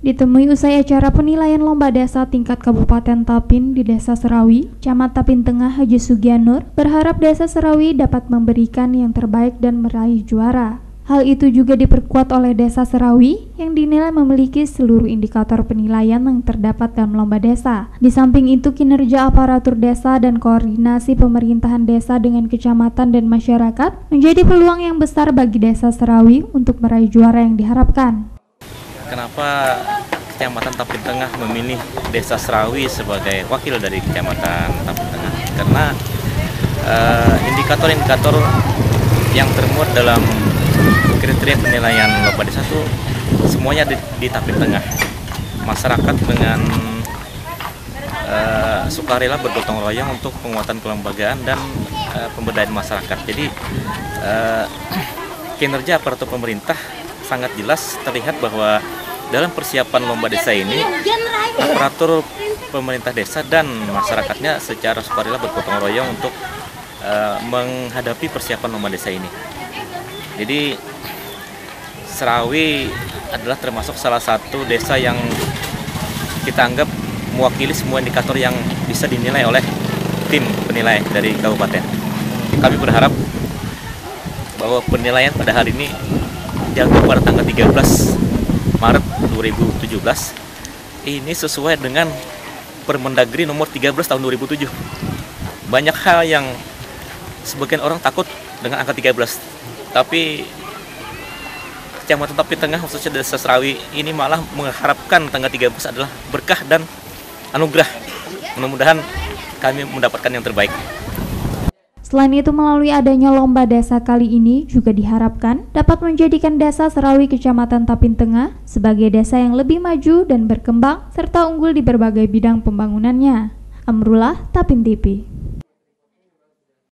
Ditemui usai acara penilaian lomba desa tingkat Kabupaten Tapin di Desa Serawi, Camat Tapin Tengah Haji Sugianur berharap Desa Serawi dapat memberikan yang terbaik dan meraih juara. Hal itu juga diperkuat oleh Desa Serawi yang dinilai memiliki seluruh indikator penilaian yang terdapat dalam lomba desa. Di samping itu kinerja aparatur desa dan koordinasi pemerintahan desa dengan kecamatan dan masyarakat menjadi peluang yang besar bagi Desa Serawi untuk meraih juara yang diharapkan kenapa Kecamatan Tapin Tengah memilih Desa Serawi sebagai wakil dari Kecamatan Tapin Tengah? Karena indikator-indikator uh, yang termuat dalam kriteria penilaian lomba desa itu semuanya di, di Tapin Tengah. Masyarakat dengan uh, sukarela bergotong royong untuk penguatan kelembagaan dan uh, pemberdayaan masyarakat. Jadi uh, kinerja aparatur pemerintah sangat jelas terlihat bahwa dalam persiapan lomba desa ini aparatur pemerintah desa dan masyarakatnya secara sukarela bergotong royong untuk uh, menghadapi persiapan lomba desa ini. Jadi Serawi adalah termasuk salah satu desa yang kita anggap mewakili semua indikator yang bisa dinilai oleh tim penilai dari kabupaten. Kami berharap bahwa penilaian pada hari ini jatuh pada tanggal 13 Maret 2017 ini sesuai dengan Permendagri nomor 13 tahun 2007 banyak hal yang sebagian orang takut dengan angka 13 tapi Kecamatan Tapi Tengah khususnya Desa Serawi ini malah mengharapkan tanggal 13 adalah berkah dan anugerah. Mudah-mudahan kami mendapatkan yang terbaik Selain itu, melalui adanya lomba desa kali ini juga diharapkan dapat menjadikan desa Serawi Kecamatan Tapin Tengah sebagai desa yang lebih maju dan berkembang serta unggul di berbagai bidang pembangunannya. Amrullah Tapin TV